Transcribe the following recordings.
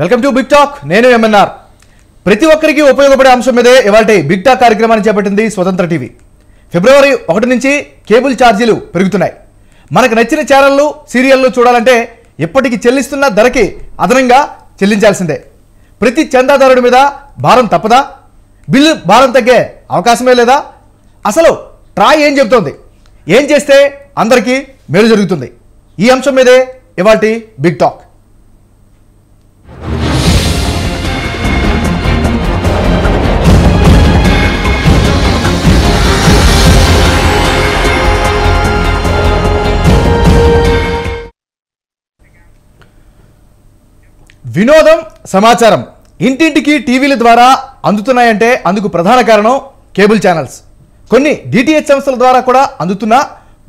Welcome to big talk. నేను MNR. ప్రతి ఒక్కరికి ఉపయోగపడే అంశం మీదే ఇవాళ బిగ్ టాక్ కార్యక్రమాన్ని చేపట్టింది స్వతంత్ర టీవీ. ఫిబ్రవరి ఒకటి నుంచి కేబుల్ ఛార్జీలు పెరుగుతున్నాయి. మనకు నచ్చిన ఛానళ్ళు సీరియళ్ళు చూడాలంటే ఇప్పటికి చెల్లిస్తున్న ధరకి అదనంగా చెల్లించాల్సిందే. ప్రతి చందాదారుడి మీద భారం తప్పదా? బిల్లు భారం తగ్గే అవకాశమే లేదా? అసలు ట్రాయ్ ఏం చెబుతోంది? ఏం చేస్తే అందరికీ మేలు జరుగుతుంది? ఈ అంశం మీదే ఇవాటి బిగ్ టాక్. వినోదం సమాచారం ఇంటింటికి టీవీల ద్వారా అందుతున్నాయంటే అందుకు ప్రధాన కారణం కేబుల్ ఛానల్స్. కొన్ని డిటిహెచ్ సంస్థల ద్వారా కూడా అందుతున్న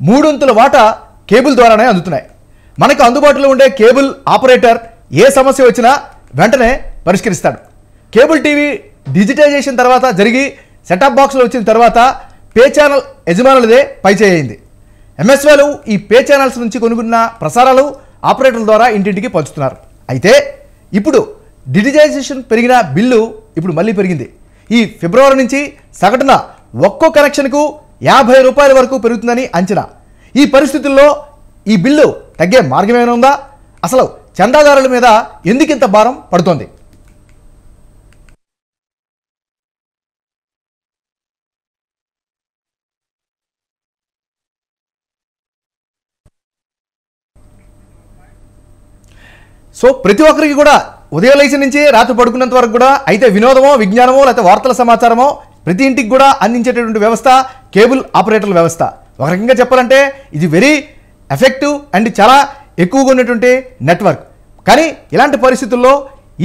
మూడొంతుల వాటా కేబుల్ ద్వారానే అందుతున్నాయి. మనకు అందుబాటులో ఉండే కేబుల్ ఆపరేటర్ ఏ సమస్య వచ్చినా వెంటనే పరిష్కరిస్తాడు. కేబుల్ టీవీ డిజిటైజేషన్ తర్వాత జరిగి సెటప్ బాక్స్లో వచ్చిన తర్వాత పే ఛానల్ యజమానులదే పైచేయింది ఎంఎస్వేలు ఈ పే ఛానల్స్ నుంచి కొనుక్కున్న ప్రసారాలు ఆపరేటర్ల ద్వారా ఇంటింటికి పంచుతున్నారు. అయితే ఇప్పుడు డిజిటైజేషన్ పెరిగిన బిల్లు ఇప్పుడు మళ్ళీ పెరిగింది. ఈ ఫిబ్రవరి నుంచి సగటున ఒక్కో కనెక్షన్కు యాభై రూపాయల వరకు పెరుగుతుందని అంచనా. ఈ పరిస్థితుల్లో ఈ బిల్లు తగ్గే మార్గమేమైనా ఉందా? అసలు చందాదారుల మీద ఎందుకింత భారం పడుతోంది? సో ప్రతి ఒక్కరికి కూడా ఉదయం లేచి నుంచి రాత్రి పడుకున్నంత వరకు కూడా అయితే వినోదమో విజ్ఞానమో లేకపోతే వార్తల సమాచారమో ప్రతి ఇంటికి కూడా అందించేటటువంటి వ్యవస్థ కేబుల్ ఆపరేటర్ల వ్యవస్థ. ఒక రకంగా చెప్పాలంటే ఇది వెరీ ఎఫెక్టివ్ అండ్ చాలా ఎక్కువగా ఉన్నటువంటి నెట్వర్క్. కానీ ఇలాంటి పరిస్థితుల్లో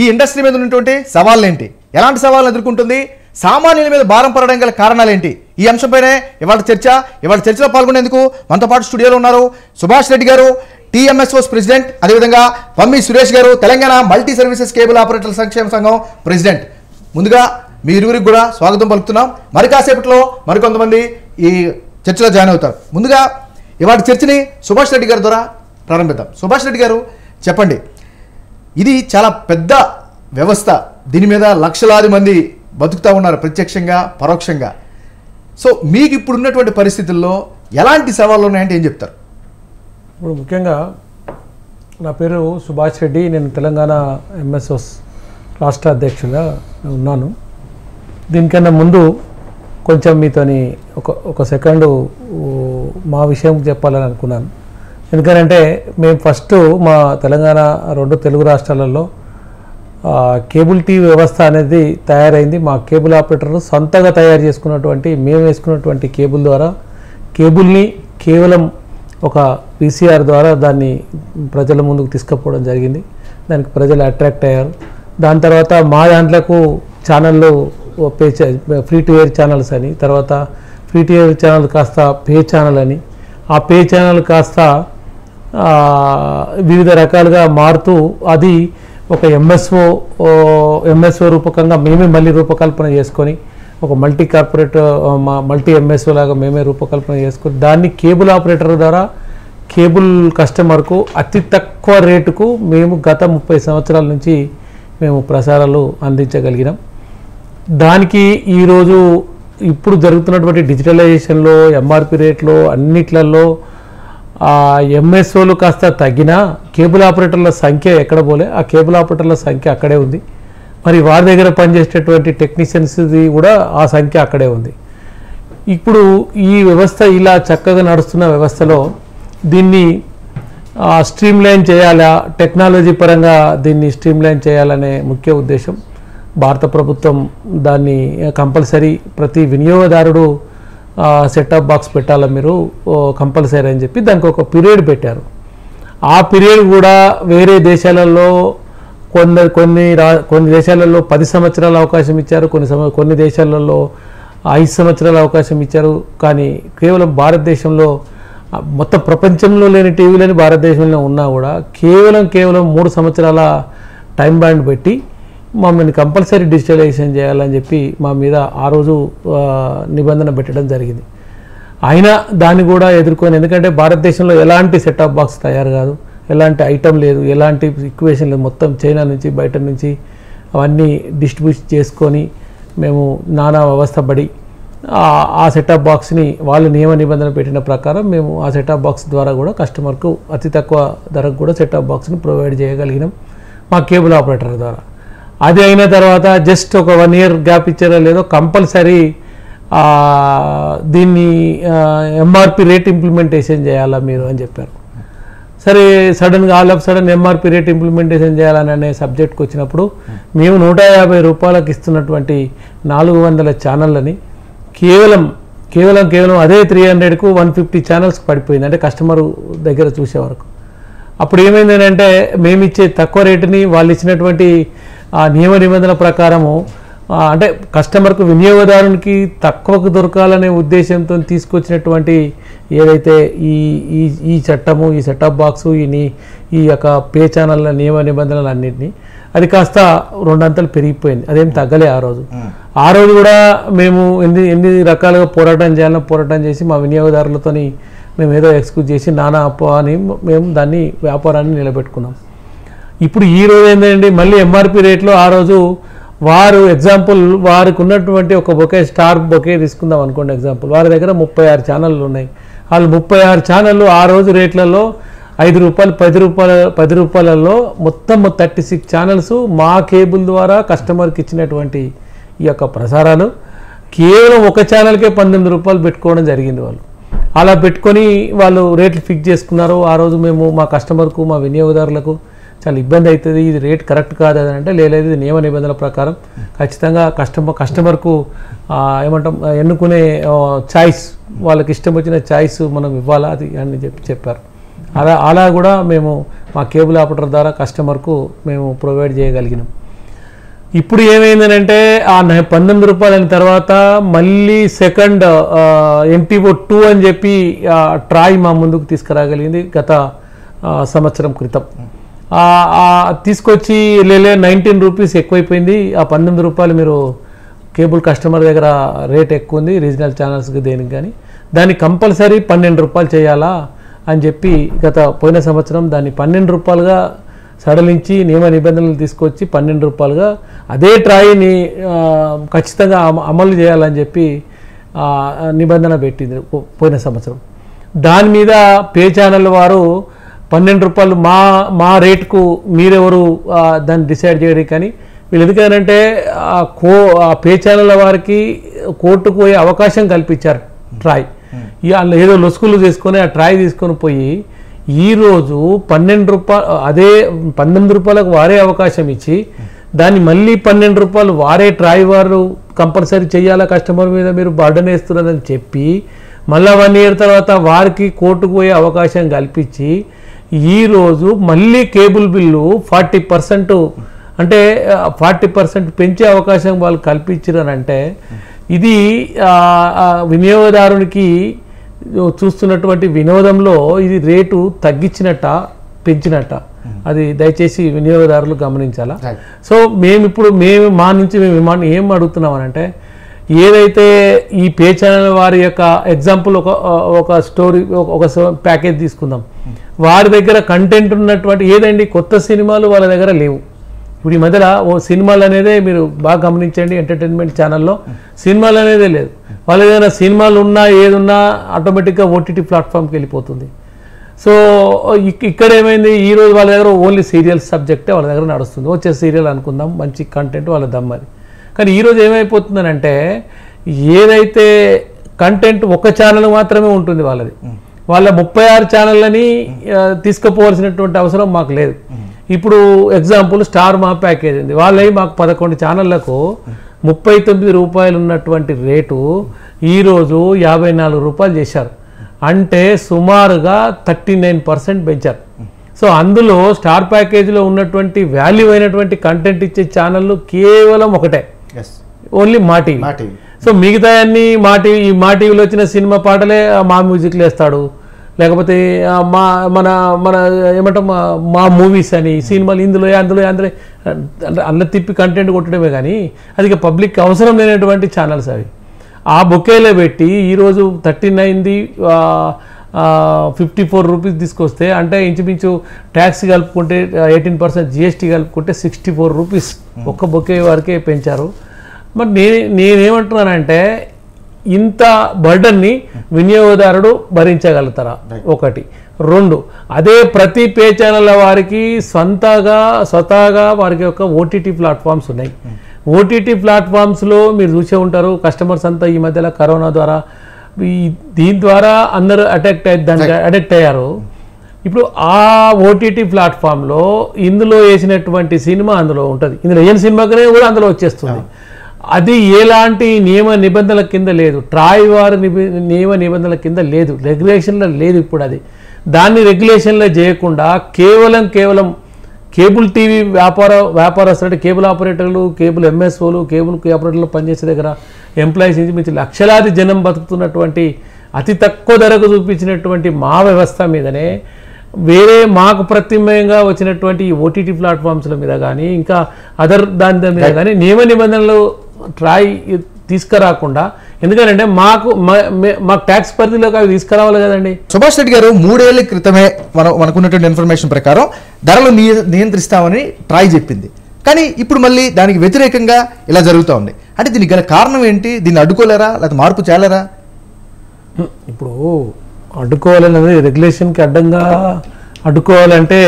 ఈ ఇండస్ట్రీ మీద ఉన్నటువంటి సవాళ్ళు ఏంటి ఎలాంటి సవాళ్ళను ఎదుర్కొంటుంది? సామాన్యుల మీద భారం పడడం గల కారణాలు ఏంటి ఈ అంశంపైనే ఇవాళ చర్చ ఇవాళ చర్చలో పాల్గొనేందుకు మనతో పాటు స్టూడియోలో ఉన్నారు సుభాష్ రెడ్డి గారు టీఎంఎస్ఓస్ ప్రెసిడెంట్ అదేవిధంగా పమ్మి సురేష్ గారు తెలంగాణ మల్టీ సర్వీసెస్ కేబుల్ ఆపరేటర్ల సంక్షేమ సంఘం ప్రెసిడెంట్. ముందుగా మీ ఇరువురికి కూడా స్వాగతం పలుకుతున్నాం. మరి కాసేపట్లో మరికొంతమంది ఈ చర్చలో జాయిన్ అవుతారు. ముందుగా ఇవాటి చర్చని సుభాష్ రెడ్డి గారి ద్వారా ప్రారంభిద్దాం. సుభాష్ రెడ్డి గారు చెప్పండి. ఇది చాలా పెద్ద వ్యవస్థ. దీని మీద లక్షలాది మంది బతుకుతూ ఉన్నారు ప్రత్యక్షంగా పరోక్షంగా. సో మీకు ఇప్పుడు ఉన్నటువంటి పరిస్థితుల్లో ఎలాంటి సవాళ్ళు ఉన్నాయంటే ఏం చెప్తారు? ఇప్పుడు ముఖ్యంగా నా పేరు సుభాష్ రెడ్డి. నేను తెలంగాణ ఎంఎస్ఎస్ రాష్ట్ర అధ్యక్షుడిగా ఉన్నాను. దీనికన్నా ముందు కొంచెం మీతోని ఒక ఒక సెకండు మా విషయం చెప్పాలని అనుకున్నాను. ఎందుకంటే మేము ఫస్ట్ మా తెలంగాణ రెండు తెలుగు రాష్ట్రాలలో కేబుల్ టీవీ వ్యవస్థ అనేది తయారైంది. మా కేబుల్ ఆపరేటర్లు సొంతంగా తయారు చేసుకున్నటువంటి మేము వేసుకున్నటువంటి కేబుల్ ద్వారా కేబుల్ని కేవలం ఒక పీసీఆర్ ద్వారా దాన్ని ప్రజల ముందుకు తీసుకుపోవడం జరిగింది. దానికి ప్రజలు అట్రాక్ట్ అయ్యారు. దాని తర్వాత మా దాంట్లకు ఛానళ్ళు pay free to air channels అని తర్వాత ఫ్రీ టు ఎయిర్ ఛానల్ కాస్త పే ఛానల్ అని ఆ పే ఛానల్ కాస్త వివిధ రకాలుగా మారుతూ అది ఒక ఎంఎస్ఓ ఎంఎస్ఓ రూపకంగా మేమే మళ్ళీ రూపకల్పన చేసుకొని ఒక మల్టీ కార్పొరేట్ మా మల్టీ ఎంఎస్ఓ లాగా మేమే రూపకల్పన చేసుకొని దాన్ని కేబుల్ ఆపరేటర్ ద్వారా కేబుల్ కస్టమర్కు అతి తక్కువ రేటుకు మేము గత ముప్పై సంవత్సరాల నుంచి మేము ప్రసారాలు అందించగలిగినాం. దానికి ఈరోజు ఇప్పుడు జరుగుతున్నటువంటి డిజిటలైజేషన్లో ఎంఆర్పి రేట్లో అన్నిట్లలో ఎంఎస్ఓలు కాస్త తగ్గినా కేబుల్ ఆపరేటర్ల సంఖ్య ఎక్కడ పోలే. ఆ కేబుల్ ఆపరేటర్ల సంఖ్య అక్కడే ఉంది. మరి వారి దగ్గర పనిచేసేటటువంటి టెక్నీషియన్స్ది కూడా ఆ సంఖ్య అక్కడే ఉంది. ఇప్పుడు ఈ వ్యవస్థ ఇలా చక్కగా నడుస్తున్న వ్యవస్థలో దీన్ని స్ట్రీమ్ లైన్ చేయాలా? టెక్నాలజీ పరంగా దీన్ని స్ట్రీమ్ లైన్ చేయాలనే ముఖ్య ఉద్దేశం. భారత ప్రభుత్వం దాన్ని కంపల్సరీ ప్రతి వినియోగదారుడు సెటప్ బాక్స్ పెట్టాలా మీరు? కంపల్సరీ అని చెప్పి దానికి ఒక పీరియడ్ పెట్టారు. ఆ పీరియడ్ కూడా వేరే దేశాలలో కొందరు కొన్ని రా కొన్ని దేశాలలో పది సంవత్సరాల అవకాశం ఇచ్చారు కొన్ని సమ కొన్ని దేశాలలో ఐదు సంవత్సరాల అవకాశం ఇచ్చారు. కానీ కేవలం భారతదేశంలో మొత్తం ప్రపంచంలో లేని టీవీలని భారతదేశంలో ఉన్నా కూడా కేవలం కేవలం మూడు సంవత్సరాల టైం బ్యాండ్ పెట్టి మమ్మల్ని కంపల్సరీ డిజిటలైజేషన్ చేయాలని చెప్పి మా మీద ఆ రోజు నిబంధన పెట్టడం జరిగింది. అయినా దాన్ని కూడా ఎదుర్కొని ఎందుకంటే భారతదేశంలో ఎలాంటి సెటప్ బాక్స్ తయారు కాదు ఎలాంటి ఐటమ్ లేదు ఎలాంటి ఈక్వేషన్ లేదు. మొత్తం చైనా నుంచి బయట నుంచి అవన్నీ డిస్ట్రిబ్యూట్ చేసుకొని మేము నానా వ్యవస్థ పడి ఆ- ఆ బాక్స్ని వాళ్ళు నియమ నిబంధన పెట్టిన ప్రకారం మేము ఆ సెటప్ బాక్స్ ద్వారా కూడా కస్టమర్కు అతి తక్కువ ధరకు కూడా సెటప్ బాక్స్ని ప్రొవైడ్ చేయగలిగినాం. మా కేబుల్ ఆపరేటర్ ద్వారా. అది అయిన తర్వాత జస్ట్ ఒక వన్ ఇయర్ గ్యాప్ ఇచ్చారో లేదో కంపల్సరీ దీన్ని ఎంఆర్పి రేట్ ఇంప్లిమెంటేషన్ చేయాలా మీరు అని చెప్పారు. సరే సడన్గా all of sudden MRP rate implementation చేయాలని అనే సబ్జెక్ట్కి వచ్చినప్పుడు మేము నూట యాభై రూపాయలకు ఇస్తున్నటువంటి నాలుగు వందల ఛానళ్ళని కేవలం కేవలం కేవలం అదే త్రీ హండ్రెడ్కు వన్ ఫిఫ్టీ ఛానల్స్ పడిపోయింది. అంటే కస్టమర్ దగ్గర చూసే వరకు. అప్పుడు ఏమైంది అంటే మేము ఇచ్చే తక్కువ రేటుని వాళ్ళు ఇచ్చినటువంటి ఆ నియమ నిబంధనల ప్రకారము అంటే కస్టమర్కు వినియోగదారునికి తక్కువకు దొరకాలనే ఉద్దేశంతో తీసుకొచ్చినటువంటి ఏదైతే ఈ ఈ ఈ చట్టము ఈ సెటప్ బాక్సు ఈ ఈ యొక్క పే ఛానళ్ళ నియమ నిబంధనలు అన్నింటినీ అది కాస్త రెండంతలు పెరిగిపోయింది. అదేం తగ్గలే ఆ రోజు. ఆ రోజు కూడా మేము ఎన్ని ఎన్ని రకాలుగా పోరాటం చేయాలని పోరాటం చేసి మా వినియోగదారులతోని మేము ఏదో ఎక్స్క్యూజ్ చేసి నానా అప్పు అని మేము దాన్ని వ్యాపారాన్ని నిలబెట్టుకున్నాం. ఇప్పుడు ఈ రోజు ఏంటండి మళ్ళీ ఎంఆర్పి రేట్లో ఆ రోజు వారు ఎగ్జాంపుల్ వారికి ఉన్నటువంటి ఒక బొకే స్టార్ బొకే తీసుకుందాం అనుకోండి ఎగ్జాంపుల్ వారి దగ్గర ముప్పై ఆరు ఛానళ్ళు ఉన్నాయి. వాళ్ళు ముప్పై ఆరు ఛానళ్ళు ఆ రోజు రేట్లలో ఐదు రూపాయలు పది రూపాయల పది రూపాయలలో మొత్తం థర్టీ సిక్స్ ఛానల్స్ మా కేబుల్ ద్వారా కస్టమర్కి ఇచ్చినటువంటి ఈ యొక్క ప్రసారాలు. కేవలం ఒక ఛానల్కే పంతొమ్మిది రూపాయలు పెట్టుకోవడం జరిగింది వాళ్ళు. అలా పెట్టుకొని వాళ్ళు రేట్లు ఫిక్స్ చేసుకున్నారు. ఆ రోజు మేము మా కస్టమర్కు మా వినియోగదారులకు చాలా ఇబ్బంది అవుతుంది. ఇది రేట్ కరెక్ట్ కాదు అని అంటే లేదు ఇది నియమ నిబంధనల ప్రకారం. ఖచ్చితంగా కస్టమర్ కస్టమర్కు ఏమంటాం ఎన్నుకునే చాయిస్ వాళ్ళకి ఇష్టం వచ్చిన చాయిస్ మనం ఇవ్వాలా? అది అని చెప్పి చెప్పారు. అలా అలా కూడా మేము మా కేబుల్ ఆపరేటర్ ద్వారా కస్టమర్కు మేము ప్రొవైడ్ చేయగలిగినాం. ఇప్పుడు ఏమైందనంటే ఆ పంతొమ్మిది రూపాయలు అయిన తర్వాత మళ్ళీ సెకండ్ ఎంటీఓ టూ అని చెప్పి ట్రాయ్ మా ముందుకు తీసుకురాగలిగింది గత సంవత్సరం క్రితం. తీసుకొచ్చి లేలే నైన్టీన్ రూపీస్ ఎక్కువైపోయింది. ఆ పంతొమ్మిది రూపాయలు మీరు కేబుల్ కస్టమర్ దగ్గర రేట్ ఎక్కువ ఉంది రీజనల్ ఛానల్స్కి దేనికి కానీ దాన్ని కంపల్సరీ పన్నెండు రూపాయలు చేయాలా అని చెప్పి గత పోయిన సంవత్సరం దాన్ని పన్నెండు రూపాయలుగా సడలించి నియమ నిబంధనలు తీసుకొచ్చి పన్నెండు రూపాయలుగా అదే ట్రాయిని ఖచ్చితంగా అమలు చేయాలని చెప్పి నిబంధన పెట్టింది పో- పోయిన సంవత్సరం. దాని మీద పే ఛానల్ వారు పన్నెండు రూపాయలు మా మా రేటుకు మీరెవరు దాన్ని డిసైడ్ చేయడం కానీ వీళ్ళు ఎందుకనంటే ఆ కో ఆ పే ఛానల్ వారికి కోర్టుకు పోయే అవకాశం కల్పించారు ట్రాయ్. వాళ్ళు ఏదో లొసుకులు తీసుకొని ఆ ట్రాయ్ తీసుకొని పోయి ఈరోజు పన్నెండు రూపాయలు అదే పంతొమ్మిది రూపాయలకు వారే అవకాశం ఇచ్చి దాన్ని మళ్ళీ పన్నెండు రూపాయలు వారే ట్రాయ్ వారు కంపల్సరీ చేయాలా కస్టమర్ మీద మీరు బర్డన్ వేస్తున్నారని చెప్పి మళ్ళీ వన్ ఇయర్ తర్వాత వారికి కోర్టుకు పోయే అవకాశం కల్పించి ఈరోజు మళ్ళీ కేబుల్ బిల్లు ఫార్టీ పర్సెంట్ అంటే ఫార్టీ పర్సెంట్ పెంచే అవకాశం వాళ్ళు కల్పించారనంటే ఇది వినియోగదారునికి చూస్తున్నటువంటి వినోదంలో ఇది రేటు తగ్గించినట్ట పెంచినట్ట అది దయచేసి వినియోగదారులు గమనించాలా. సో మేము ఇప్పుడు మేము మా నుంచి మేము ఏం అడుగుతున్నామనంటే ఏదైతే ఈ పే ఛానల్ వారి యొక్క ఎగ్జాంపుల్ ఒక ఒక స్టోరీ ఒక- ప్యాకేజ్ తీసుకుందాం. వారి దగ్గర కంటెంట్ ఉన్నటువంటి ఏదండి? కొత్త సినిమాలు వాళ్ళ దగ్గర లేవు. ఇప్పుడు ఈ మధ్యలో ఓ సినిమాలు అనేదే మీరు బాగా గమనించండి ఎంటర్టైన్మెంట్ ఛానల్లో సినిమాలు అనేదే లేదు. వాళ్ళ దగ్గర సినిమాలు ఉన్నా ఏదున్నా ఆటోమేటిక్గా ఓటీటీ ప్లాట్ఫామ్కి వెళ్ళిపోతుంది. సో ఇక్కడ ఏమైంది? ఈ రోజు వాళ్ళ దగ్గర ఓన్లీ సీరియల్ సబ్జెక్టే వాళ్ళ దగ్గర నడుస్తుంది. వచ్చే సీరియల్ అనుకుందాం. మంచి కంటెంట్ వాళ్ళ దమ్మది కానీ ఈరోజు ఏమైపోతుందనంటే ఏదైతే కంటెంట్ ఒక ఛానల్ మాత్రమే ఉంటుంది వాళ్ళది. వాళ్ళ ముప్పై ఆరు ఛానళ్ళని తీసుకుపోవాల్సినటువంటి అవసరం మాకు లేదు. ఇప్పుడు ఎగ్జాంపుల్ స్టార్ మా ప్యాకేజ్ ఉంది. వాళ్ళవి మాకు పదకొండు ఛానళ్ళకు ముప్పై తొమ్మిది రూపాయలు ఉన్నటువంటి రేటు ఈరోజు యాభై నాలుగు రూపాయలు చేశారు. అంటే సుమారుగా థర్టీ నైన్ పర్సెంట్ పెంచారు. సో అందులో స్టార్ ప్యాకేజీలో ఉన్నటువంటి వాల్యూ అయినటువంటి కంటెంట్ ఇచ్చే ఛానళ్ళు కేవలం ఒకటే. ఓన్లీ మా టీవీ సో మిగతా అన్ని మా టీవీ ఈ మా టీవీలో వచ్చిన సినిమా పాటలే మా మ్యూజిక్లో వేస్తాడు. లేకపోతే మా మన మన ఏమంటాం మా- మా మూవీస్ అని సినిమాలు ఇందులో అందులో అందులో అల్ల తిప్పి కంటెంట్ కొట్టడమే కానీ అది పబ్లిక్ అవసరం లేనటువంటి ఛానల్స్ అవి. ఆ బొకేలో పెట్టి ఈరోజు థర్టీ నైన్ది ఫిఫ్టీ ఫోర్ రూపీస్ తీసుకొస్తే అంటే ఇంచుమించు ట్యాక్స్ కలుపుకుంటే ఎయిటీన్ పర్సెంట్ జిఎస్టీ కలుపుకుంటే సిక్స్టీ ఫోర్ రూపీస్ ఒక్క బొకే వరకే పెంచారు. మరి నేను నేనేమంటున్నానంటే ఇంత బర్డన్ని వినియోగదారుడు భరించగలుగుతారా? ఒకటి. రెండు అదే ప్రతి పే ఛానళ్ళ వారికి స్వంతగా స్వతహాగా వారికి యొక్క ఓటీటీ ప్లాట్ఫామ్స్ ఉన్నాయి. ఓటీటీ ప్లాట్ఫామ్స్లో మీరు చూసే ఉంటారు కస్టమర్స్ అంతా ఈ మధ్యలో కరోనా ద్వారా ఈ దీని ద్వారా అందరూ అటాక్ట్ అయ్యి దానికి అడిక్ట్ అయ్యారు. ఇప్పుడు ఆ ఓటీటీ ప్లాట్ఫామ్లో ఇందులో వేసినటువంటి సినిమా అందులో ఉంటుంది. ఇందులో ఏం సినిమాకనే కూడా అందులో వచ్చేస్తుంది. అది ఎలాంటి నియమ నిబంధనల కింద లేదు. ట్రాయ్ వారి నియమ నిబంధనల కింద లేదు. రెగ్యులేషన్లో లేదు ఇప్పుడు అది. దాన్ని రెగ్యులేషన్లో చేయకుండా కేవలం కేవలం కేబుల్ టీవీ వ్యాపార వ్యాపారస్తులు అంటే కేబుల్ ఆపరేటర్లు కేబుల్ ఎంఎస్ఓలు కేబుల్ ఆపరేటర్లు పనిచేసే దగ్గర ఎంప్లాయీస్ నుంచి మించి లక్షలాది జనం బతుకుతున్నటువంటి అతి తక్కువ ధరకు చూపించినటువంటి మా వ్యవస్థ మీదనే వేరే మాకు ప్రత్యామ్నాయంగా వచ్చినటువంటి ఓటీటీ ప్లాట్ఫామ్స్ల మీద కానీ ఇంకా అదర్ దాని దాని మీద కానీ నియమ నిబంధనలు ట్రాయ్ తీసుకురాకుండా ఎందుకంటే మాకు మాకు ట్యాక్స్ పరిధిలోకి అవి తీసుకురావాలి కదండి. సుభాష్ రెడ్డి గారు మూడేళ్ళ క్రితమే మనం మనకున్నటువంటి ఇన్ఫర్మేషన్ ప్రకారం ధరలు నియ- నియంత్రిస్తామని ట్రాయ్ చెప్పింది. కానీ ఇప్పుడు మళ్ళీ దానికి వ్యతిరేకంగా ఇలా జరుగుతూ ఉంది. అంటే దీనికి గల కారణం ఏంటి? దీన్ని అడ్డుకోలేరా? లేకపోతే మార్పు చేయాలరా? ఇప్పుడు అడ్డుకోవాలనేది రెగ్యులేషన్కి అడ్డంగా అడ్డుకోవాలంటే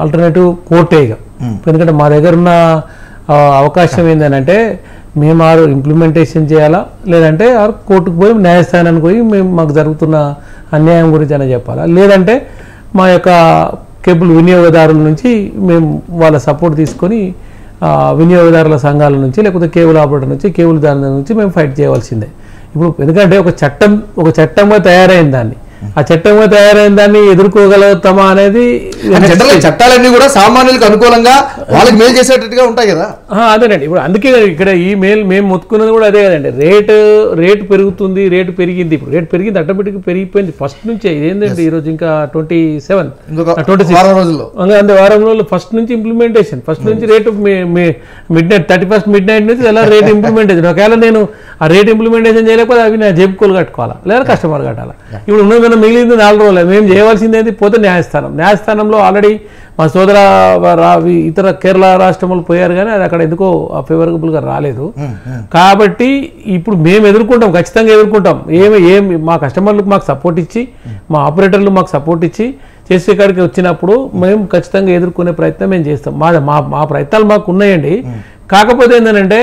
ఆల్టర్నేటివ్ కోర్టే ఇక. ఎందుకంటే మా దగ్గర ఉన్న అవకాశం ఏంటంటే మేము ఆరు ఇంప్లిమెంటేషన్ చేయాలా? లేదంటే ఆరు కోర్టుకు పోయి న్యాయస్థానానికి పోయి మేము మాకు జరుగుతున్న అన్యాయం గురించి అని చెప్పాలా? లేదంటే మా యొక్క కేబుల్ వినియోగదారుల నుంచి మేము వాళ్ళ సపోర్ట్ తీసుకొని వినియోగదారుల సంఘాల నుంచి లేకపోతే కేబుల్ ఆపరేటర్ నుంచి కేబుల్ దారుల నుంచి మేము ఫైట్ చేయవలసిందే. ఇప్పుడు ఎందుకంటే ఒక చట్టం ఒక చట్టంగా తయారైన దాన్ని. ఆ చట్టంగా తయారైన దాన్ని ఎదుర్కోగలుగుతామా అనేది చట్టాలన్నీ కూడా సామాన్యులకు అనుకూలంగా వాళ్ళకి మేలు చేసేటట్టుగా ఉంటాయి కదా. అదేనండి. ఇప్పుడు అందుకే ఇక్కడ ఈ మేల్ మేము మొత్తుకున్నది కూడా అదే కదండి. రేటు రేటు పెరుగుతుంది రేటు పెరిగింది. ఇప్పుడు రేటు పెరిగింది ఆటోమేటిక్గా పెరిగిపోయింది. ఫస్ట్ నుంచే ఇదేంటండి ఈరోజు ఇంకా ట్వంటీ సెవెన్ ట్వంటీ వారం రోజుల్లో. అంతే వారం రోజులు ఫస్ట్ నుంచి ఇంప్లిమెంటేషన్ ఫస్ట్ నుంచి rate midnight thirty first midnight నుంచి ఎలా రేట్ ఇంప్లిమెంటేషన్ ఒకవేళ నేను ఆ రేట్ ఇంప్లిమెంటేషన్ చేయలేకపోతే అవి నా జేబుకోలు కట్టుకోవాలా లేదా కస్టమర్ కట్టాలా ఇప్పుడు ఉన్నదన్న మిగిలింది నాలుగు రోజులు. మేము చేయవలసింది ఏంటి పోతే న్యాయస్థానం. న్యాయస్థానంలో ఆల్రెడీ మా సోదర ఇతర కేరళ రాష్ట్రములు పోయారు కానీ అది అక్కడ ఎందుకో ఫేవరబుల్గా రాలేదు. కాబట్టి ఇప్పుడు మేము ఎదుర్కొంటాం ఖచ్చితంగా ఎదుర్కొంటాం. ఏమి ఏమి మా కస్టమర్లకు మాకు సపోర్ట్ ఇచ్చి మా ఆపరేటర్లు మాకు సపోర్ట్ ఇచ్చి చేసే కాడికి వచ్చినప్పుడు మేము ఖచ్చితంగా ఎదుర్కొనే ప్రయత్నం మేము చేస్తాం. మా మా మా ప్రయత్నాలు మాకు ఉన్నాయండి. కాకపోతే ఏంటంటే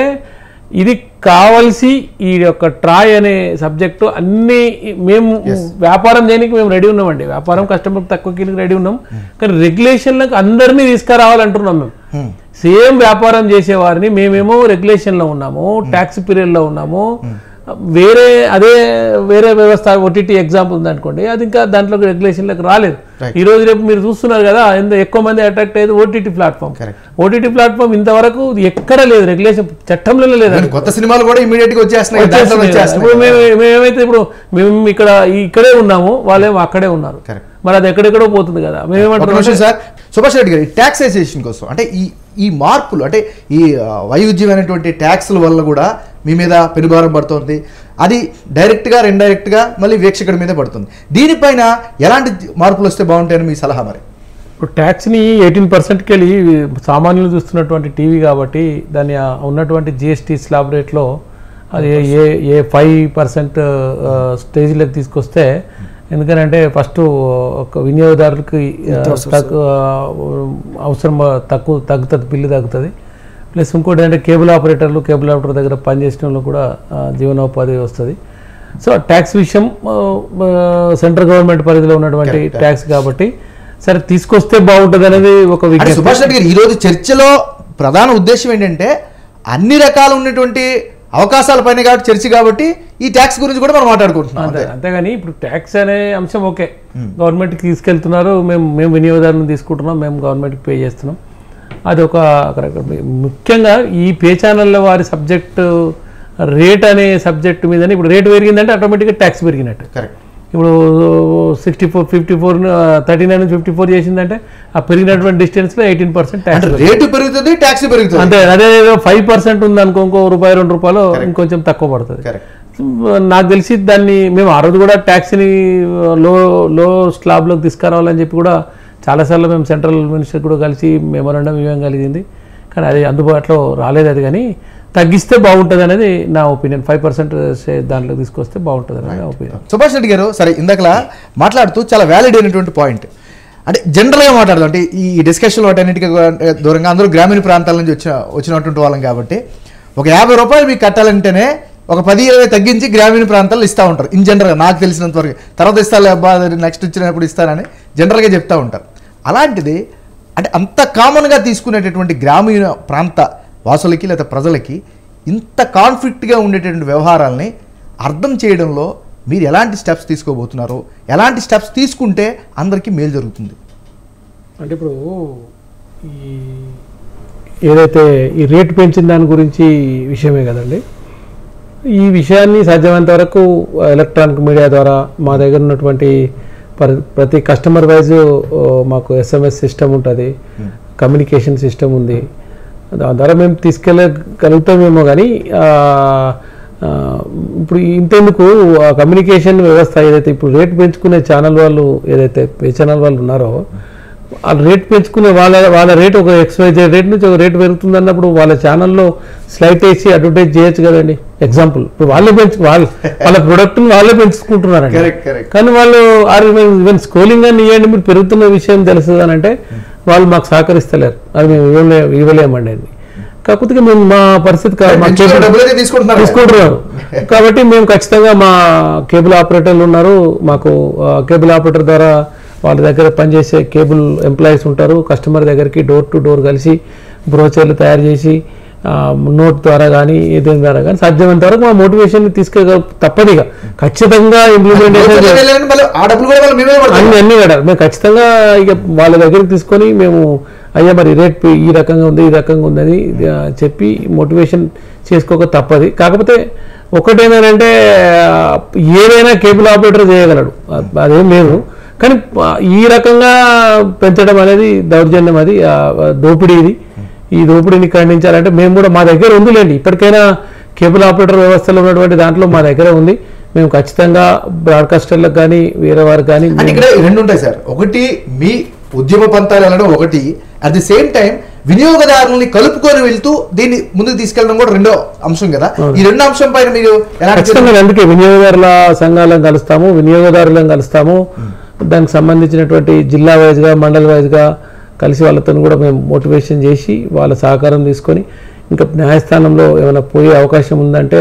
ఇది కావలసి ఈ యొక్క ట్రాయ్ అనే సబ్జెక్టు అన్ని మేము వ్యాపారం చేయడానికి మేము రెడీ ఉన్నామండి. వ్యాపారం కస్టమర్ తక్కువ కిందకి రెడీ ఉన్నాం. కానీ రెగ్యులేషన్లకు అందరినీ తీసుకురావాలంటున్నాం మేము. సేమ్ వ్యాపారం చేసే వారిని మేమేమో రెగ్యులేషన్లో ఉన్నాము ట్యాక్స్ పీరియడ్లో ఉన్నాము. వేరే అదే వేరే వ్యవస్థ ఓటీటీ ఎగ్జాంపుల్ ఉందనుకోండి అది ఇంకా దాంట్లోకి రెగ్యులేషన్లకు రాలేదు. ఈ రోజు రేపు మీరు చూస్తున్నారు కదా ఎక్కువ మంది అట్రాక్ట్ అయ్యేది ఓటీటీ ప్లాట్ఫామ్. ఓటీటీ ప్లాట్ఫామ్ ఇంతవరకు ఎక్కడ లేదు రెగ్యులేషన్ చట్టంలో లేదు కొత్త సినిమాలు కూడా ఇమీడియట్గా వచ్చేస్తున్నాయి. దాంట్లో మేమైతే ఇప్పుడు మేము ఇక్కడ ఇక్కడే ఉన్నాము వాళ్ళేమో అక్కడే ఉన్నారు. మరి అది ఎక్కడెక్కడో పోతుంది కదా. మేమేమంటున్నాం సార్. సుభాష్ రెడ్డి గారు ట్యాక్సేషన్ కోసం అంటే ఈ ఈ మార్పులు అంటే ఈ వైవిధ్యమైనటువంటి ట్యాక్స్ల వల్ల కూడా మీ మీద పెనుభారం పడుతుంది. అది డైరెక్ట్గా గా మళ్ళీ వీక్షకుడి మీద పడుతుంది. దీనిపైన ఎలాంటి మార్పులు వస్తే బాగుంటాయని మీ సలహా మరి? ఇప్పుడు ట్యాక్స్ని ఎయిటీన్ పర్సెంట్కి వెళ్ళి సామాన్యులు చూస్తున్నటువంటి టీవీ కాబట్టి దాని ఉన్నటువంటి జిఎస్టీ స్లాబ్ రేట్లో అది ఏ ఏ ఫైవ్ పర్సెంట్ స్టేజ్లోకి తీసుకొస్తే ఎందుకనంటే ఫస్ట్ ఒక వినియోగదారులకి అవసరం తక్కువ తగ్గుతుంది బిల్లు తగ్గుతుంది. ప్లస్ ఇంకోటి అంటే కేబుల్ ఆపరేటర్లు కేబుల్ ఆపరేటర్ దగ్గర పనిచేసిన వాళ్ళు కూడా జీవనోపాధి వస్తుంది. సో ట్యాక్స్ విషయం సెంట్రల్ గవర్నమెంట్ పరిధిలో ఉన్నటువంటి ట్యాక్స్ కాబట్టి సరే తీసుకొస్తే బాగుంటుంది అనేది ఒక సుభాష్ రెడ్డి గారు ఈరోజు చర్చలో ప్రధాన ఉద్దేశం ఏంటంటే అన్ని రకాలు ఉన్నటువంటి అవకాశాల పైన కాబట్టి చర్చ కాబట్టి ఈ ట్యాక్స్ గురించి కూడా మనం మాట్లాడుకుంటున్నాం అంతే అంతేగాని ఇప్పుడు ట్యాక్స్ అనే అంశం ఓకే. గవర్నమెంట్కి తీసుకెళ్తున్నారు మేము మేము వినియోగదారులను తీసుకుంటున్నాం మేము గవర్నమెంట్కి పే చేస్తున్నాం. అది ఒక ముఖ్యంగా ఈ పే ఛానళ్ళ వారి సబ్జెక్టు రేట్ అనే సబ్జెక్ట్ మీదనే ఇప్పుడు రేట్ పెరిగిందంటే ఆటోమేటిక్గా ట్యాక్స్ పెరిగినట్టు. కరెక్ట్. ఇప్పుడు sixty four fifty four thirty nine fifty four చేసిందంటే ఆ పెరిగినటువంటి డిస్టెన్స్లో ఎయిటీన్ పర్సెంట్ ట్యాక్స్ రేటు పెరుగుతుంది ట్యాక్స్ పెరుగుతుంది. అంతే అదే ఫైవ్ పర్సెంట్ ఉంది అనుకో ఇంకో రూపాయి రెండు రూపాయలు ఇంకొంచెం తక్కువ పడుతుంది. నాకు తెలిసి దాన్ని మేము ఆ రోజు కూడా ట్యాక్సీని లో లో స్లాబ్లోకి తీసుకురావాలని చెప్పి కూడా చాలాసార్లు మేము సెంట్రల్ మినిస్టర్ కూడా కలిసి మెమోరాండం ఇవ్వడం కలిగింది. కానీ అది అందుబాటులో రాలేదు అది కానీ తగ్గిస్తే బాగుంటుంది అనేది నా ఒపీనియన్. ఫైవ్ పర్సెంట్ దాంట్లో తీసుకొస్తే బాగుంటుంది అనేది నా ఒపీనియన్. సుభాష్ రెడ్డి గారు సరే ఇందాకలా మాట్లాడుతూ చాలా వ్యాలిడ్ అయినటువంటి పాయింట్ అంటే జనరల్గా మాట్లాడదాం. అంటే ఈ డిస్కషన్ వాటన్నిటికీ దూరంగా అందరూ గ్రామీణ ప్రాంతాల నుంచి వచ్చిన వచ్చినటువంటి వాళ్ళం కాబట్టి ఒక యాభై రూపాయలు మీకు కట్టాలంటేనే ఒక పది ఇరవై తగ్గించి గ్రామీణ ప్రాంతాల్లో ఇస్తూ ఉంటారు. ఇన్ జనరల్గా నాకు తెలిసినంత వరకు తర్వాత ఇస్తాలే అబ్బా నెక్స్ట్ ఇచ్చినప్పుడు ఇస్తానని జనరల్గా చెప్తా ఉంటారు. అలాంటిది అంటే అంత కామన్గా తీసుకునేటటువంటి గ్రామీణ ప్రాంత వాసులకి లేదా ప్రజలకి ఇంత కాన్ఫ్లిక్ట్గా ఉండేటటువంటి వ్యవహారాల్ని అర్థం చేయడంలో మీరు ఎలాంటి స్టెప్స్ తీసుకోబోతున్నారు? ఎలాంటి స్టెప్స్ తీసుకుంటే అందరికీ మేలు జరుగుతుంది? అంటే ఇప్పుడు ఈ ఏదైతే ఈ రేటు పెంచిన దాని గురించి విషయమే కదండి. ఈ విషయాన్ని సాధ్యమైనంత వరకు ఎలక్ట్రానిక్ మీడియా ద్వారా మా దగ్గర ఉన్నటువంటి ప్రతి కస్టమర్ వైజ్ మాకు ఎస్ఎంఎస్ సిస్టమ్ ఉంటుంది. కమ్యూనికేషన్ సిస్టమ్ ఉంది. దాని ద్వారా మేము తీసుకెళ్ళగలుగుతామేమో కానీ ఇప్పుడు ఇంతెందుకు కమ్యూనికేషన్ వ్యవస్థ ఏదైతే ఇప్పుడు రేట్ పెంచుకునే ఛానల్ వాళ్ళు ఏదైతే పే ఛానల్ వాళ్ళు ఉన్నారో ఆ రేట్ పెంచుకునే వాళ్ళ వాళ్ళ రేట్ ఒక ఎక్స్వైజ్ రేట్ నుంచి ఒక రేట్ పెరుగుతుంది అన్నప్పుడు వాళ్ళ ఛానల్లో స్లైట్ వేసి అడ్వర్టైజ్ చేయొచ్చు కదండి. ఎగ్జాంపుల్ ఇప్పుడు వాళ్ళే పెంచు వాళ్ళు వాళ్ళ ప్రొడక్ట్ని వాళ్ళే పెంచుకుంటున్నారండి. కానీ వాళ్ళు ఆర్ ఈవెన్ స్కోలింగ్ అని ఇవ్వండి మీరు పెరుగుతున్న విషయం తెలుస్తుంది అని అంటే వాళ్ళు మాకు సహకరిస్తలేరు. అది మేము ఇవ్వలే ఇవ్వలేమండి అది. కాకపోతే మేము మా పరిస్థితి తీసుకుంటున్నారు. కాబట్టి మేము ఖచ్చితంగా మా కేబుల్ ఆపరేటర్లు ఉన్నారు. మాకు కేబుల్ ఆపరేటర్ ద్వారా వాళ్ళ దగ్గర పనిచేసే కేబుల్ ఎంప్లాయీస్ ఉంటారు. కస్టమర్ దగ్గరికి డోర్ టు డోర్ కలిసి బ్రోచర్లు తయారు చేసి నోట్ ద్వారా కానీ ఏదేం ద్వారా కానీ సాధ్యమైనంత వరకు మా మోటివేషన్ తీసుకెళ్ళ తప్పదిగా ఖచ్చితంగా ఇంప్లిమెంటేషన్ అన్ని అన్ని కూడా. మేము ఖచ్చితంగా ఇక వాళ్ళ దగ్గరికి తీసుకొని మేము అయ్యా మరి రేట్ ఈ రకంగా ఉంది ఈ రకంగా ఉందని చెప్పి మోటివేషన్ చేసుకోక తప్పది. కాకపోతే ఒకటేంటంటే ఏదైనా కేబుల్ ఆపరేటర్ చేయగలడు. అదేం లేదు. కానీ ఈ రకంగా పెంచడం అనేది దౌర్జన్యం అది దోపిడీ ఇది. ఈ దోపిడీని ఖండించాలంటే మేము కూడా మా దగ్గర ఉందిలేండి. ఇప్పటికైనా కేబుల్ ఆపరేటర్ వ్యవస్థలో ఉన్నటువంటి దాంట్లో మా దగ్గర ఉంది. మేము ఖచ్చితంగా బ్రాడ్కాస్టర్లకు కానీ వేరే వారికి కానీ ఇక్కడ రెండు ఉంటాయి సార్. ఒకటి మీ ఉద్యమ పంతాలు వెళ్ళడం ఒకటి. అట్ ది సేమ్ టైం వినియోగదారులని కలుపుకొని వెళ్తూ దీన్ని ముందుకు తీసుకెళ్ళడం కూడా రెండో అంశం కదా. ఈ రెండు అంశం పైన మీరు ఖచ్చితంగా అందుకే వినియోగదారుల సంఘాలను కలుస్తాము వినియోగదారులను కలుస్తాము. దానికి సంబంధించినటువంటి జిల్లా వైజ్గా మండల్ వైజ్గా కలిసి వాళ్ళతో కూడా మేము మోటివేషన్ చేసి వాళ్ళ సహకారం తీసుకొని ఇంకా న్యాయస్థానంలో ఏమైనా పోయే అవకాశం ఉందంటే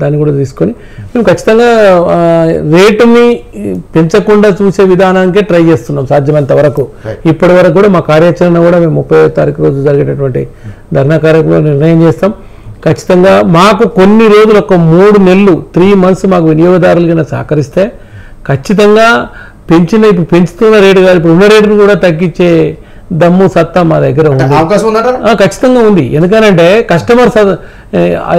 దాన్ని కూడా తీసుకొని మేము ఖచ్చితంగా రేటుని పెంచకుండా చూసే విధానానికే ట్రై చేస్తున్నాం సాధ్యమైనంత వరకు. ఇప్పటి వరకు కూడా మా కార్యాచరణ కూడా మేము ముప్పై తారీఖు రోజు జరిగేటటువంటి ధర్నా కార్యక్రమంలో నిర్ణయం చేస్తాం. ఖచ్చితంగా మాకు కొన్ని రోజులు ఒక మూడు నెలలు త్రీ మంత్స్ మాకు వినియోగదారులు కింద సహకరిస్తే ఖచ్చితంగా పెంచిన ఇప్పుడు పెంచుతున్న రేటు కాదు ఇప్పుడు ఉన్న రేటును కూడా తగ్గించే దమ్ము సత్తా మా దగ్గర ఉంది. ఖచ్చితంగా ఉంది. ఎందుకనంటే కస్టమర్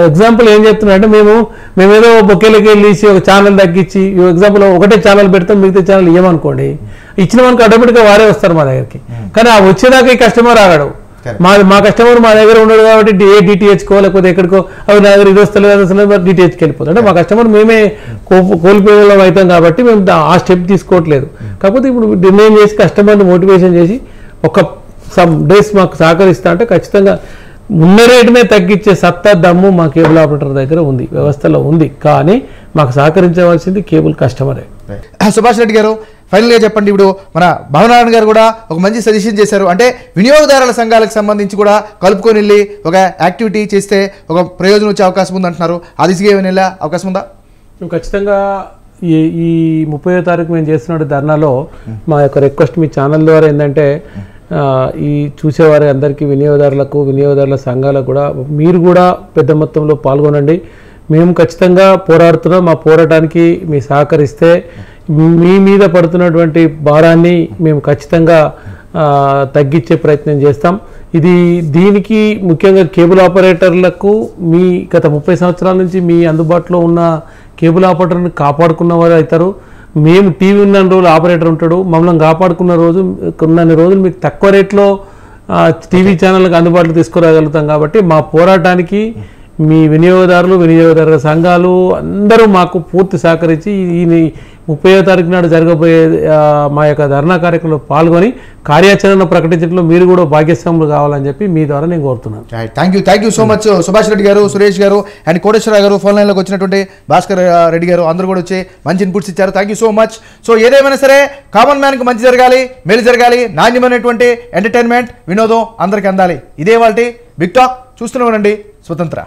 ఎగ్జాంపుల్ ఏం చెప్తున్నా అంటే మేము మేమేదో బొకేలకి వెళ్ళేసి ఒక ఛానల్ తగ్గించి ఎగ్జాంపుల్ ఒకటే ఛానల్ పెడతాం మిగతా ఛానల్ ఏమనుకోండి ఇచ్చిన మనకు ఆటోమేటిక్గా వారే వస్తారు మా దగ్గరికి. కానీ ఆ వచ్చేదాకా ఈ కస్టమర్ ఆగడు. మా మా కస్టమర్ మా దగ్గర ఉన్నాడు కాబట్టి ఏ డిటిహెచ్కో లేకపోతే ఎక్కడికో అవి నా దగ్గర ఇది వస్తలేదు అది వస్తలేదు డిటిహెచ్కి వెళ్ళిపోతాం అంటే మా కస్టమర్ మేమే కో- కోల్పోయేలా అవుతాం కాబట్టి మేము ఆ స్టెప్ తీసుకోవట్లేదు. కాకపోతే ఇప్పుడు నిర్ణయం చేసి కస్టమర్ని మోటివేషన్ చేసి ఒక సమ్ డేస్ మాకు సహకరిస్తా అంటే ఖచ్చితంగా ఉన్న రేటునే తగ్గించే సత్తా దమ్ము మా కేబుల్ ఆపరేటర్ దగ్గర ఉంది. వ్యవస్థలో ఉంది. కానీ మాకు సహకరించవలసింది కేబుల్ కస్టమరే. సుభాష్ రెడ్డి గారు ఫైనల్గా చెప్పండి ఇప్పుడు మన భవనారాయణ గారు కూడా ఒక మంచి సజెషన్ చేశారు. అంటే వినియోగదారుల సంఘాలకు సంబంధించి కూడా కలుపుకొని వెళ్ళి ఒక యాక్టివిటీ చేస్తే ఒక ప్రయోజనం వచ్చే అవకాశం ఉంది అంటున్నారు ఆ దిశగా ఏమైనా వెళ్ళే అవకాశం ఉందా? ఖచ్చితంగా ఈ ఈ ముప్పై తారీఖు మేము చేస్తున్న ధర్నాలో మా యొక్క రిక్వెస్ట్ మీ ఛానల్ ద్వారా ఏంటంటే ఆ, ఈ చూసేవారి అందరికీ వినియోగదారులకు వినియోగదారుల సంఘాలకు కూడా మీరు కూడా పెద్ద మొత్తంలో పాల్గొనండి. మేము ఖచ్చితంగా పోరాడుతున్నాం. మా పోరాటానికి మీ సహకరిస్తే మీ మీద పడుతున్నటువంటి భారాన్ని మేము ఖచ్చితంగా తగ్గించే ప్రయత్నం చేస్తాం. ఇది దీనికి ముఖ్యంగా కేబుల్ ఆపరేటర్లకు మీ గత ముప్పై సంవత్సరాల నుంచి మీ అందుబాటులో ఉన్న కేబుల్ ఆపరేటర్ని కాపాడుకున్న వారు అవుతారు. మేము టీవీ ఉన్న రోజులు ఆపరేటర్ ఉంటాడు. మమ్మల్ని కాపాడుకున్న రోజు ఉన్నన్ని రోజులు మీకు తక్కువ రేట్లో టీవీ ఛానళ్ళకి అందుబాటులో తీసుకురాగలుగుతాం కాబట్టి మా పోరాటానికి మీ వినియోగదారులు వినియోగదారుల సంఘాలు అందరూ మాకు పూర్తి సహకరించి ఈ ముప్పై తారీఖు నాడు జరగబోయే మా యొక్క ధర్నా కార్యక్రమంలో పాల్గొని కార్యాచరణ ప్రకటించడంలో మీరు కూడా భాగ్యస్వాములు కావాలని చెప్పి మీ ద్వారా నేను కోరుతున్నాను. Thank you thank you so much Subhash Reddy garu Suresh garu and Koteswara గారు ఫోన్ లైన్లోకి వచ్చినటువంటి భాస్కర్ రెడ్డి గారు అందరూ కూడా వచ్చి మంచి ఇన్పుట్స్ ఇచ్చారు. Thank you so much so ఏదేమైనా సరే కామన్ మ్యాన్కి మంచి జరగాలి మేలు జరగాలి నాణ్యమైనటువంటి ఎంటర్టైన్మెంట్ వినోదం అందరికీ అందాలి. ఇదే వాళ్ళ బిగ్ టాక్ చూస్తూనే స్వతంత్ర.